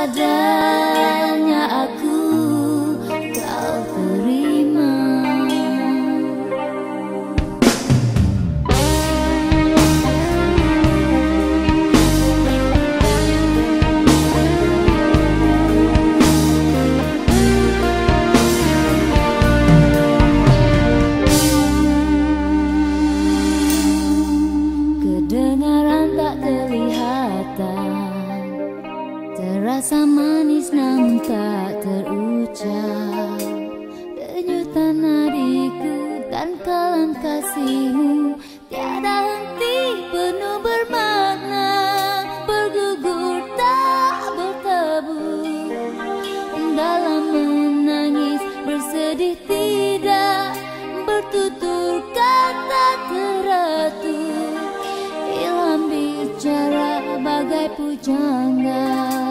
ada tidak Bertutur kata teratur. Ilham bicara bagai pujangga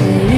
away